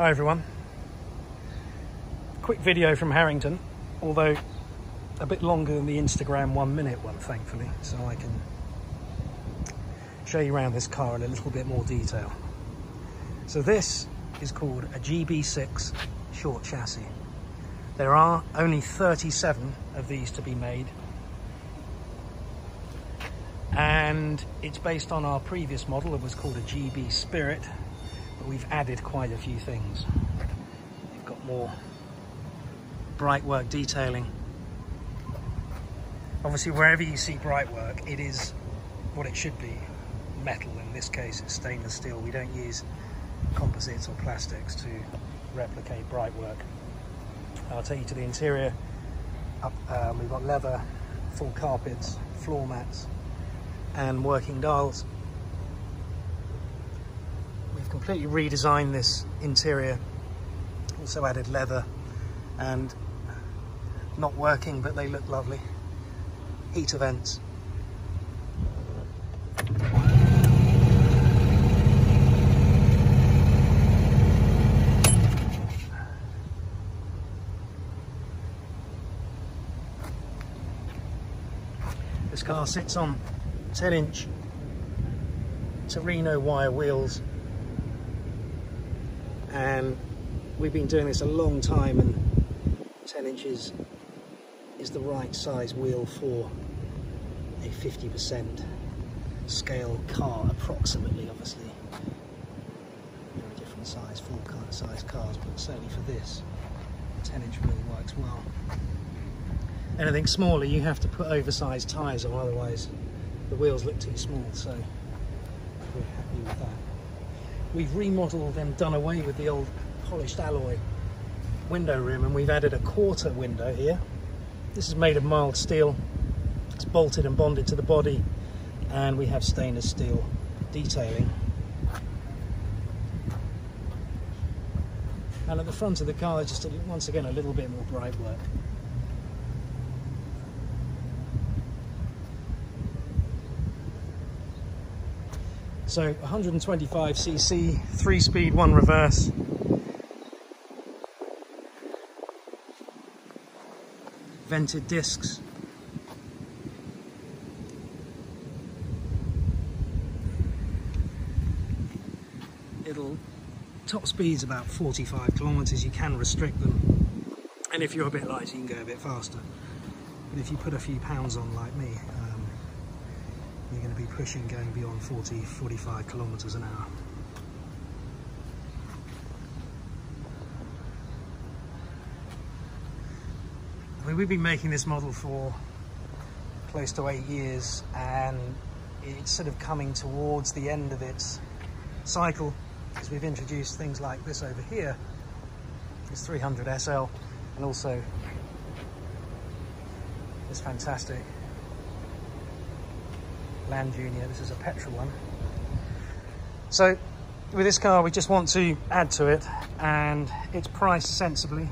Hi everyone. Quick video from Harrington, although a bit longer than the Instagram one minute one, thankfully, so I can show you around this car in a little bit more detail. So this is called a GB6 short chassis. There are only 37 of these to be made. And it's based on our previous model. It was called a GB Spirit, but we've added quite a few things. We've got more bright work detailing. Obviously, wherever you see bright work, it is what it should be. Metal, in this case, it's stainless steel. We don't use composites or plastics to replicate bright work. I'll take you to the interior. Up, um, we've got leather, full carpets, floor mats, and working dials. Completely redesigned this interior. Also added leather and not working, but they look lovely. Heat vents. This car sits on 10 inch Torino wire wheels and we've been doing this a long time and 10 inches is the right size wheel for a 50% scale car approximately obviously. There are different size full car size cars but certainly for this 10 inch wheel works well. Anything smaller you have to put oversized tyres on otherwise the wheels look too small so we're happy with that we've remodeled and done away with the old polished alloy window rim and we've added a quarter window here. This is made of mild steel. It's bolted and bonded to the body and we have stainless steel detailing. And at the front of the car just a, once again a little bit more bright work So 125cc, three speed, one reverse. Vented discs. It'll top speed's about 45 kilometers. You can restrict them, and if you're a bit light, you can go a bit faster. But if you put a few pounds on, like me, um, you're going to be pushing going beyond 40, 45 kilometers an hour. I mean, we've been making this model for close to eight years and it's sort of coming towards the end of its cycle because we've introduced things like this over here, this 300 SL, and also this fantastic Land Junior. This is a petrol one. So with this car, we just want to add to it and it's priced sensibly.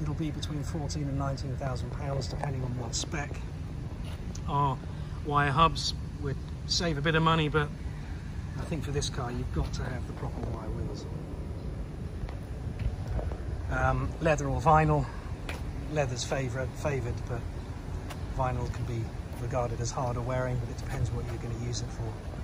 It'll be between 14 and 19,000 pounds, depending on what spec. Our wire hubs would save a bit of money, but I think for this car, you've got to have the proper wire wheels. Um, leather or vinyl, leather's favourite, favoured, but vinyl can be regarded as harder wearing, but it depends what you're going to use it for.